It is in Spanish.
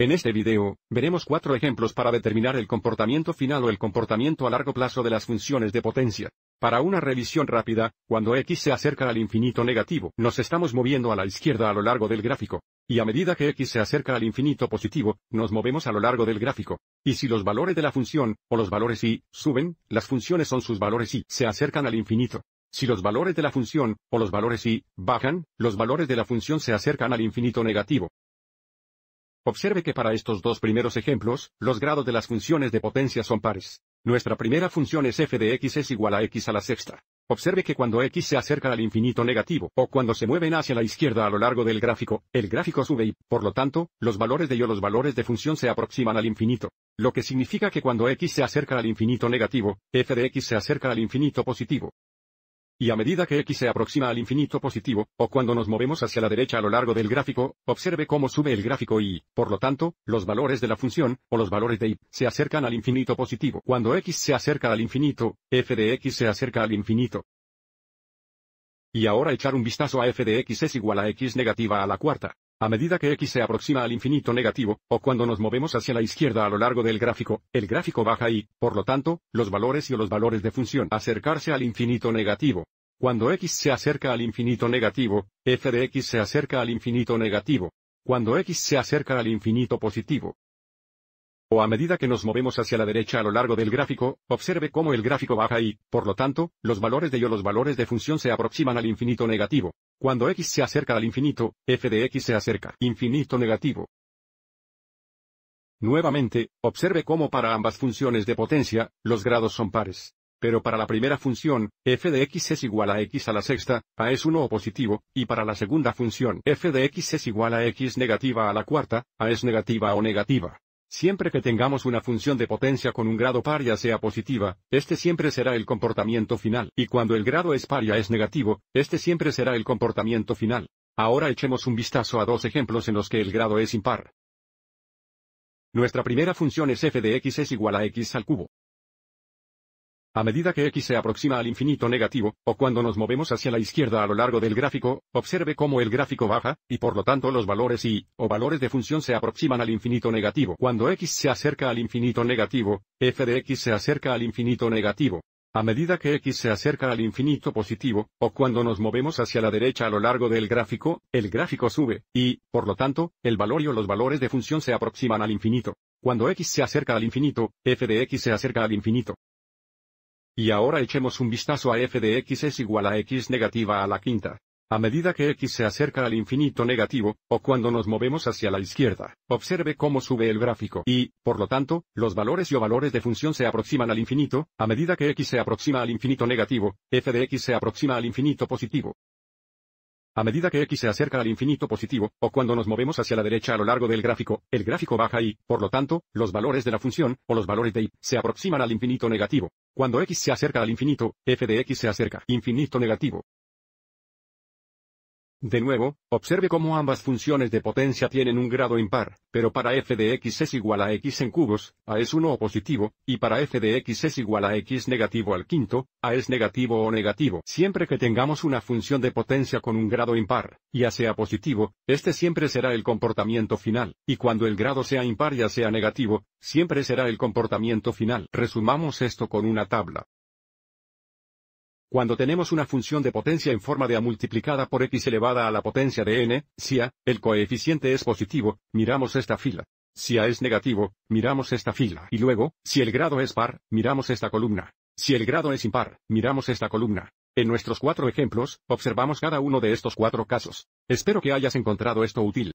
En este video, veremos cuatro ejemplos para determinar el comportamiento final o el comportamiento a largo plazo de las funciones de potencia. Para una revisión rápida, cuando x se acerca al infinito negativo, nos estamos moviendo a la izquierda a lo largo del gráfico. Y a medida que x se acerca al infinito positivo, nos movemos a lo largo del gráfico. Y si los valores de la función, o los valores y, suben, las funciones son sus valores y, se acercan al infinito. Si los valores de la función, o los valores y, bajan, los valores de la función se acercan al infinito negativo. Observe que para estos dos primeros ejemplos, los grados de las funciones de potencia son pares. Nuestra primera función es f de x es igual a x a la sexta. Observe que cuando x se acerca al infinito negativo, o cuando se mueven hacia la izquierda a lo largo del gráfico, el gráfico sube y, por lo tanto, los valores de y o los valores de función se aproximan al infinito. Lo que significa que cuando x se acerca al infinito negativo, f de x se acerca al infinito positivo. Y a medida que x se aproxima al infinito positivo, o cuando nos movemos hacia la derecha a lo largo del gráfico, observe cómo sube el gráfico y, por lo tanto, los valores de la función, o los valores de y, se acercan al infinito positivo. Cuando x se acerca al infinito, f de x se acerca al infinito. Y ahora echar un vistazo a f de x es igual a x negativa a la cuarta. A medida que x se aproxima al infinito negativo, o cuando nos movemos hacia la izquierda a lo largo del gráfico, el gráfico baja y, por lo tanto, los valores y los valores de función acercarse al infinito negativo. Cuando x se acerca al infinito negativo, f de x se acerca al infinito negativo. Cuando x se acerca al infinito positivo, o a medida que nos movemos hacia la derecha a lo largo del gráfico, observe cómo el gráfico baja y, por lo tanto, los valores de y o los valores de función se aproximan al infinito negativo. Cuando x se acerca al infinito, f de x se acerca infinito negativo. Nuevamente, observe cómo para ambas funciones de potencia, los grados son pares. Pero para la primera función, f de x es igual a x a la sexta, a es 1 o positivo, y para la segunda función, f de x es igual a x negativa a la cuarta, a es negativa o negativa. Siempre que tengamos una función de potencia con un grado par ya sea positiva, este siempre será el comportamiento final, y cuando el grado es par ya es negativo, este siempre será el comportamiento final. Ahora echemos un vistazo a dos ejemplos en los que el grado es impar. Nuestra primera función es f de x es igual a x al cubo. A medida que x se aproxima al infinito negativo, o cuando nos movemos hacia la izquierda a lo largo del gráfico, observe cómo el gráfico baja, y por lo tanto los valores y, o valores de función se aproximan al infinito negativo. Cuando x se acerca al infinito negativo, f de x se acerca al infinito negativo. A medida que x se acerca al infinito positivo, o cuando nos movemos hacia la derecha a lo largo del gráfico, el gráfico sube, y, por lo tanto, el valor y o los valores de función se aproximan al infinito. Cuando x se acerca al infinito, f de x se acerca al infinito. Y ahora echemos un vistazo a f de x es igual a x negativa a la quinta. A medida que x se acerca al infinito negativo, o cuando nos movemos hacia la izquierda, observe cómo sube el gráfico y, por lo tanto, los valores y o valores de función se aproximan al infinito, a medida que x se aproxima al infinito negativo, f de x se aproxima al infinito positivo. A medida que x se acerca al infinito positivo, o cuando nos movemos hacia la derecha a lo largo del gráfico, el gráfico baja y, por lo tanto, los valores de la función, o los valores de y, se aproximan al infinito negativo. Cuando x se acerca al infinito, f de x se acerca infinito negativo. De nuevo, observe cómo ambas funciones de potencia tienen un grado impar, pero para f de x es igual a x en cubos, a es 1 o positivo, y para f de x es igual a x negativo al quinto, a es negativo o negativo. Siempre que tengamos una función de potencia con un grado impar, ya sea positivo, este siempre será el comportamiento final, y cuando el grado sea impar ya sea negativo, siempre será el comportamiento final. Resumamos esto con una tabla. Cuando tenemos una función de potencia en forma de A multiplicada por x elevada a la potencia de n, si A, el coeficiente es positivo, miramos esta fila. Si A es negativo, miramos esta fila. Y luego, si el grado es par, miramos esta columna. Si el grado es impar, miramos esta columna. En nuestros cuatro ejemplos, observamos cada uno de estos cuatro casos. Espero que hayas encontrado esto útil.